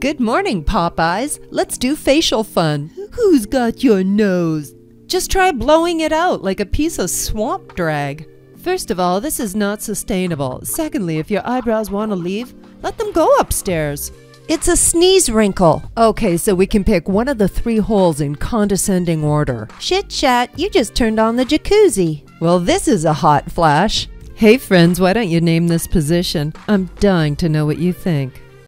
Good morning, Popeyes. Let's do facial fun. Who's got your nose? Just try blowing it out like a piece of swamp drag. First of all, this is not sustainable. Secondly, if your eyebrows want to leave, let them go upstairs. It's a sneeze wrinkle. Okay, so we can pick one of the three holes in condescending order. Shit chat, you just turned on the jacuzzi. Well, this is a hot flash. Hey friends, why don't you name this position? I'm dying to know what you think.